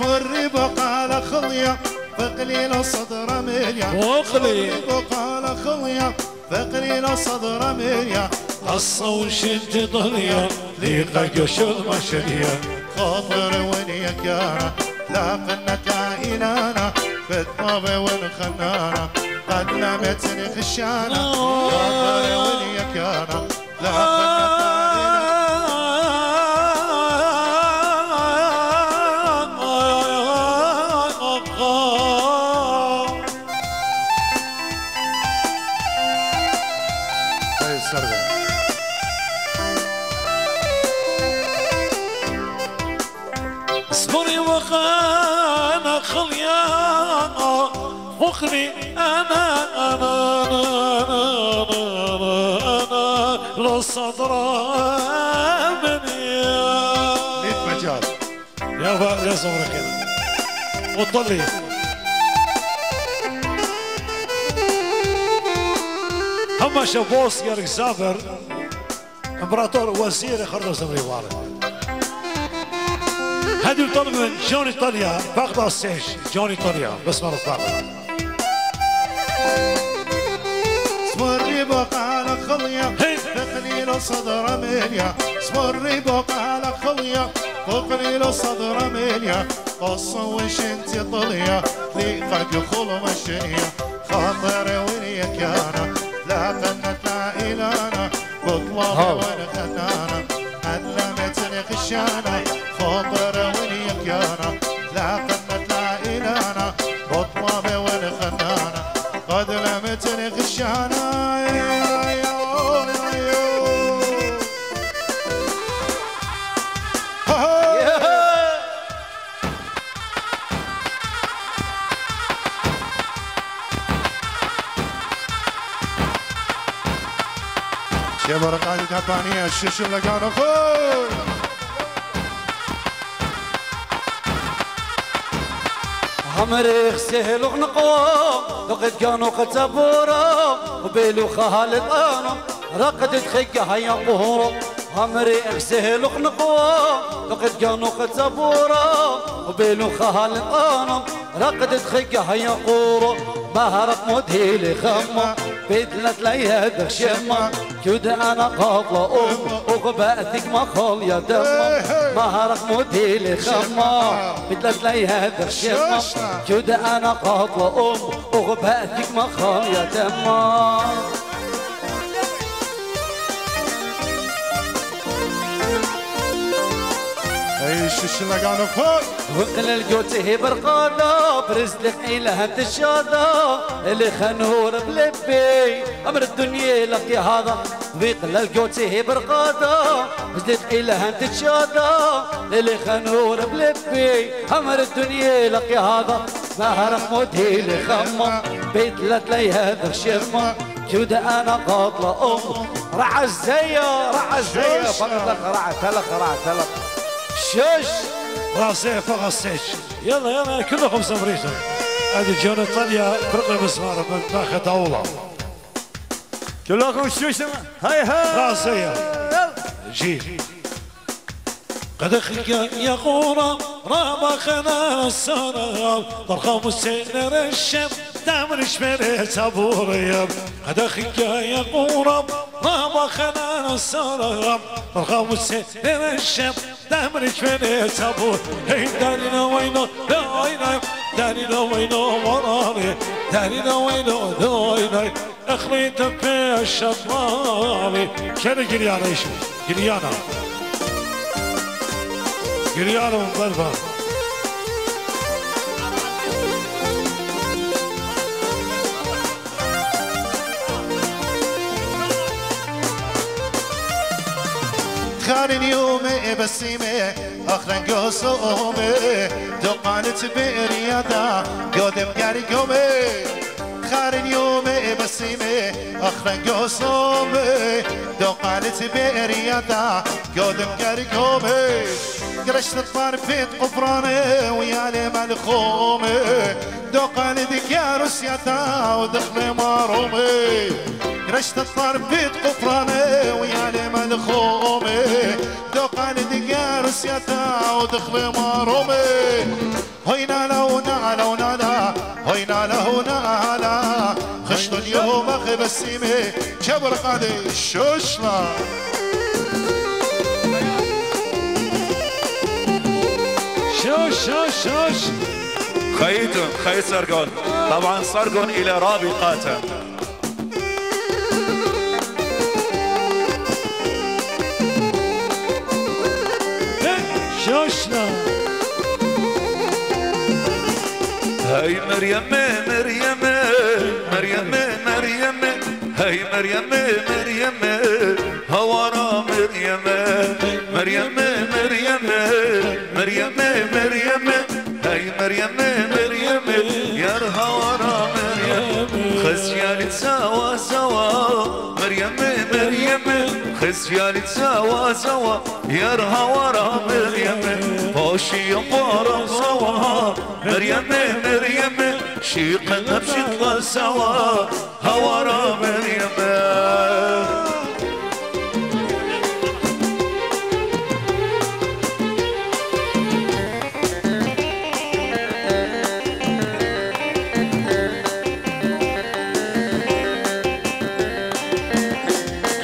صبري بقال خليا فقليل صدر مليا. وقلي بقال خليا فقليل صدر مليا. قصة وشد ضليا ليقا قشل مشريا خاطر ونيا كانا لا قنة لا إلانا بالطاب والخنانة قد لمتني خشانة خاطر ونيا كانا لا قنة فخري. أنا أنا أنا أنا أنا, أنا للصدر مني. ميت مجال يا با يا صبرك كده. وتضلي اما شبوس يا سافر امبراطور وزير خرطوم سمري وارد. هذه الطلبة من جون ايطاليا فاقدة السيش جون ايطاليا بس مرة طالبة صدر مليا صبري بقال خليا فقليل صدر مليا قصة وش انت طليا لي قد خل مشنيا خاطر ويا كان لا قنت لا إلانا بطلب هاو. والخنانة علمتني خشانة خاطر ويا كان لا قنت لا إلانا بطلب والخنانة قد لمتني خشانة الشش اللي كانوا خوي عمري سهل ونقوم لقد كانوا قد زبورا وبيلو خالد أنا رقدت خيقة هيا قهورا عمري سهل ونقوم لقد كانوا قد زبورا وبيلو خالد أنا رقدت خيقة هيا قهورا بهرت مدهيلي خمة بدلت لي هذا شمة كود أنا قاطلة أم وغباتك ما خال يا دم مهرك مدهيلي خمة بدلت لي هذا الشمة كود أنا قاطلة أم وغباتك ما خال يا دم اي الشش اللي كانوا خوي وقل الجوته برقادة برزلك إله الشادة. اللي خنور بلبي أمر الدنيا لقي هذا. وقل الجوته برقادة برزلك إله الشادة. اللي خنور بلبي أمر الدنيا لقي هذا. مهرك مدهي لخمة بيتلت لي هذا الشمة كود أنا قاطلة أم رع الزية رع الزية فقط رع تلخ رع تلخ شش. راسي فوق السيش يلا يلا كلكم صبريتم هذه جون إيطاليا فرقة مسمار من باخذ دولة كلكم شو اسمه؟ هاي هاي. راسية جي. قد خيا يا غورة رابا خنا السنة طرقة مسنر الشم دامن شمر قد خيا يا غورة رابا خنا السنة طرقة مسنر الشم دامن شمر صبور هي دارنا وينو وينو دارنا وينو مراري دارنا وينو وينو اخريت في الشطراني كان جريانا ايش جريانا جريانا من ضربه خارن يومي بسيمة أخرن قصومي دقانت بريادا قدم قاري قومي يومي بسيمة أخرن قصومي دقانت بريادا قدم قاري قومي قرشت الطار بيت قفراني ويا لي ملخومي دقان ديكار سياتا ودخل مارومي قرشت الطار بيت قفراني ويا لي ملخومي دقان ديكار سياتا ودخل مارومي هينا لو نعلى ونعلى هينا له نعلى خشت اليوم أخي بسيمة جبر قادي شوشلا شوش شوش شوش. خيتم خيت سرقون طبعا سرقون إلى رابطاته. شوشنا هاي مريم مريم مريم مريم هاي مريم مريم هورا مريم مريم مريم مريم مريم هاي مريم خزيان سوا سوا يا هورا مريم باشي يبارا سوا مريم مريم شيقنا بشقة سوا هورا مريم.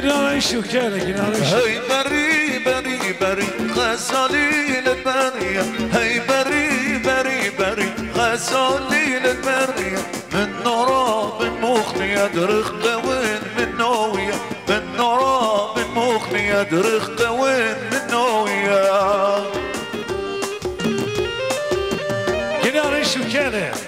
قلنا نشوف كان هاي بري بري بري غزالي للبرية. هاي بري بري بري غزالي للبرية. من من مخنية درخ وين من نوية. من نورا من مخنية درخ وين من كان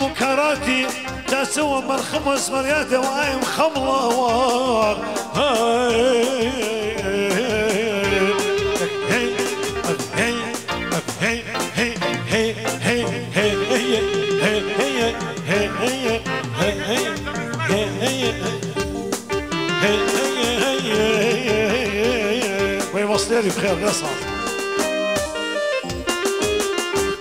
شم كراتي تسوى من خمس مريات وعين خملة ويوصلي بخير يصعب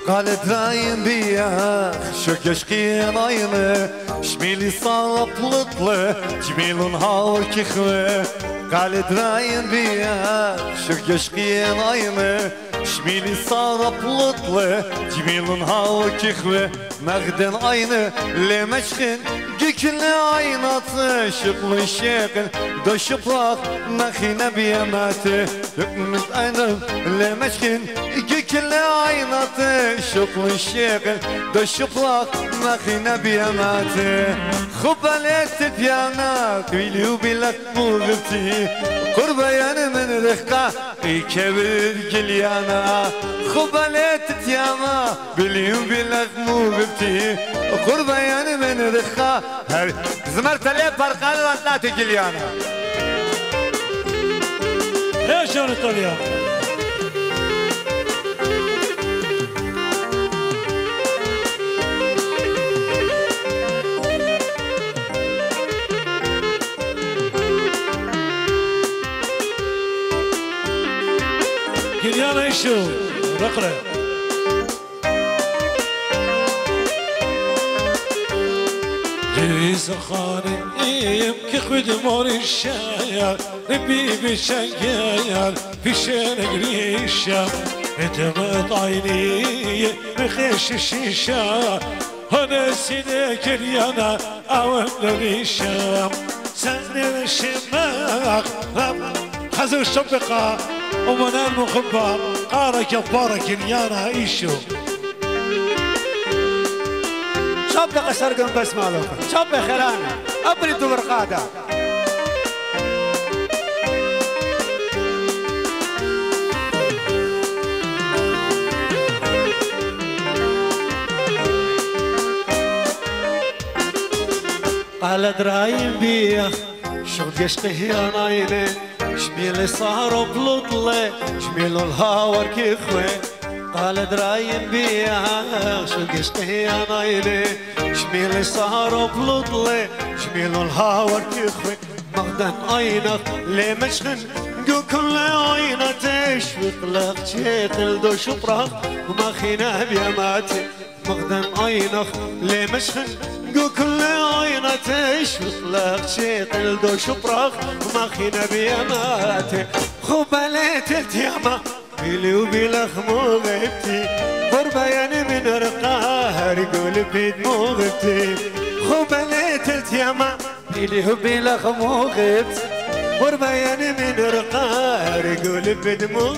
قالت رايم بيا شو كشكي رايمة شميلي صار بلطلة جميل نهار كخوة قالت رايم بيا شو كشكي رايمة شميلي صار بلطلة جميل نهار كخوة مغدن عينه لمشخن Dikli aynası şıklı şekil Do şıplak nakine biyemeti Hükmüz ayrıl lemeşkin Dikli aynası şıklı şekil Do şıplak nakine biyemeti Hubale tepyana Kuylu bilak bulgıti Kurbayanı min rıhka İkebir gilyana خبالك تياما بليو بلك مغبتي قربيان من رخقة زمرت لي فرقان وطلعت كليانا ايش شلون الطليان قليانا ايشو نقرأ. جريس خاني يمكي خد مور الشاير ربي بشنقاير في شارع ريشة اتمت عيني بخيش الشيشة. أنا سيدك اليانا اوام الريشة سنة الشماغ رب خزر الشبقة ومنال المخبر قارك يبارك اليانا إيشو. شبق سرقن بس مالوك. شبق خلانة أبرد برقادة قال درايم بيخ شو قشقه يا نايلة شميل صار بلطلة شميل الهاور كيخوي قال درايم شو قشقه يا نايلة شميل صار بلطلة شميل الهاور كيخوي مغدن عينك ليه مشخن جو كل عينة تشوق لك شيت الدو شبرخ وما خينا بياماتي مغدن عينك ليه مشخن كل عينة تشوق لك شيت الدو شبرخ وما خينا بياماتي. خباليت التيامة بيلي وبيلخ مو غيبتي قربة يعني من رقاها رجول بيد مو غيبتي خباليت التيامة بيلي وبيلخ مو غيبتي قربة يعني من رقاها رجول بيد مو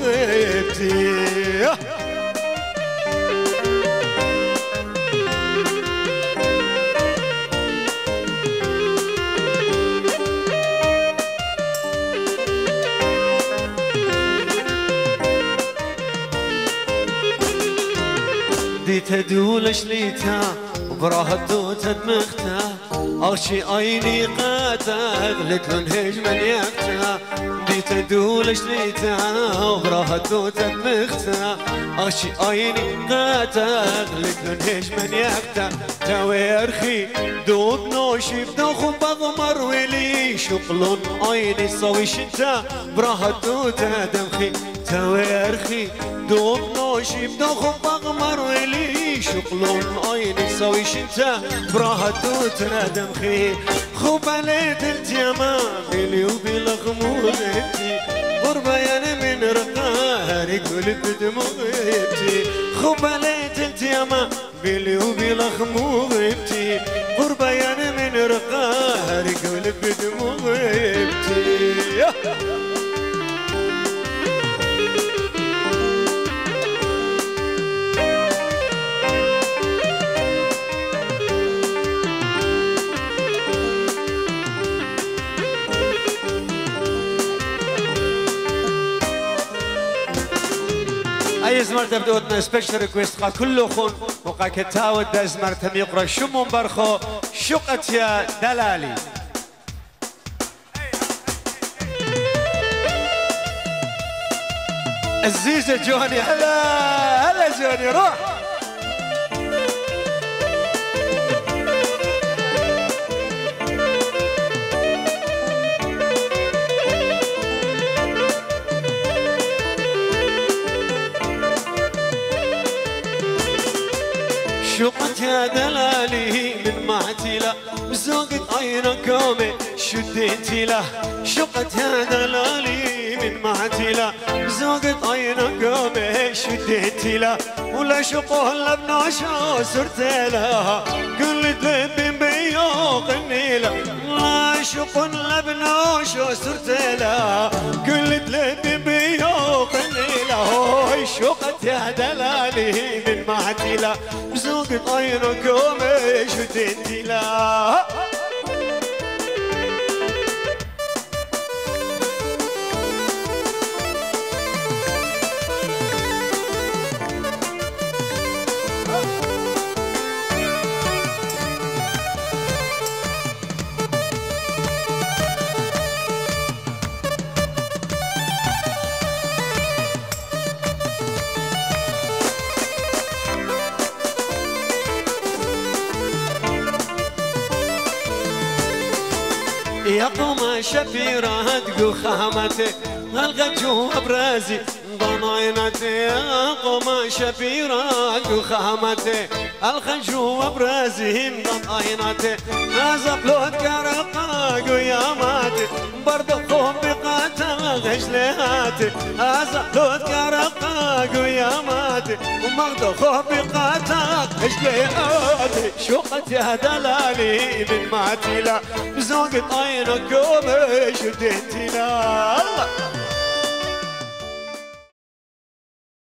ديت دول شليتا براه دوت دمختا أغشي عيني قاتا لون هج من يكتا ديت دول شليتا براه دوت دمختا أغشي عيني قاتا لون هج من يكتا تويرخي دوت نوشي بدوخ بضمر ولي شقلون عيني صوي شتا. براه دوت دمخي تويرخي دوب نوشي بدوخ بغمر ولي شقلون عيني سوي شنتا براهة تنادم خي خباليت الجمال بلي وبالغمولتي قربة يانا من رقاها رجل بدموغتي خباليت الجمال بلي وبالغمولتي قربة يانا من رقاها رجل بدموغتي أي زمرت بدوتنا سبيشال ريكويست قا كله خون وقا كتاود دا زمرت يقرأ شمون برخو شقت يا دلالي. الزيزة جوني هلا هلا جوني روح. يا دلالي من معتلة بزوقت عينك كومي شديتي له شقت يا دلالي من معتلة بزوقت عينك كومي شديتي له ولا شقه إلا بناشا صرت لها. كل ذنب بيوق النيلة. لا شق إلا بناشا صرت لها. كل ذنب بيوق النيلة. هوي شقت يا دلالي من معتلة. بزوقت عينك كومي شديتي له شبی راحت گو خامت. حلقه جو برازی قنای نتی قما شبی گو خامت. برازي ضناينتي نازب لوت كرقا قياماتي برد خوم بقاتا غشلياتي لوت كرقا قياماتي ومغد خوم بقاتا غشلياتي شوقت يا دلالي من ماتي لا بزوقت عينك ومش وديتي لا